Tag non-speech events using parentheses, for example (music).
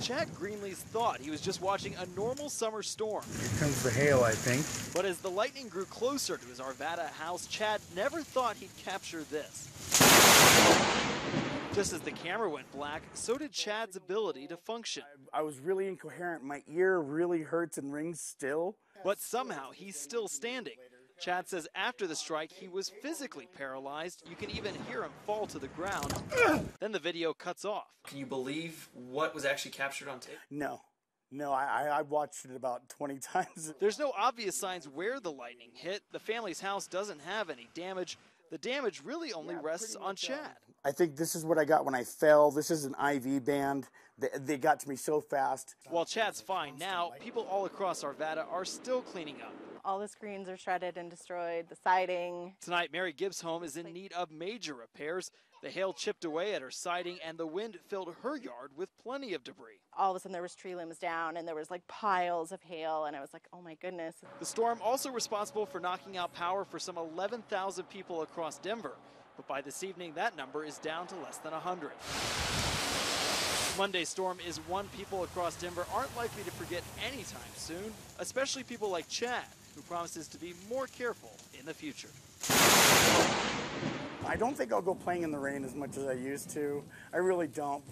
Chad Greenlees thought he was just watching a normal summer storm. Here comes the hail, I think. But as the lightning grew closer to his Arvada house, Chad never thought he'd capture this. Just as the camera went black, so did Chad's ability to function. I was really incoherent. My ear really hurts and rings still. But somehow he's still standing. Chad says after the strike, he was physically paralyzed. You can even hear him fall to the ground. (clears throat) then the video cuts off. Can you believe what was actually captured on tape? No. No, I, I, I watched it about 20 (laughs) times. There's no obvious signs where the lightning hit. The family's house doesn't have any damage. The damage really only rests on uh, Chad. I think this is what I got when I fell. This is an IV band. They, they got to me so fast. While Chad's fine now, people all across Arvada are still cleaning up. All the screens are shredded and destroyed, the siding. Tonight, Mary Gibbs' home is in need of major repairs. The hail chipped away at her siding, and the wind filled her yard with plenty of debris. All of a sudden, there was tree limbs down, and there was like piles of hail, and I was like, "Oh my goodness!" The storm also responsible for knocking out power for some 11,000 people across Denver, but by this evening, that number is down to less than 100. Monday's storm is one people across Denver aren't likely to forget anytime soon, especially people like Chad, who promises to be more careful in the future. I don't think I'll go playing in the rain as much as I used to. I really don't.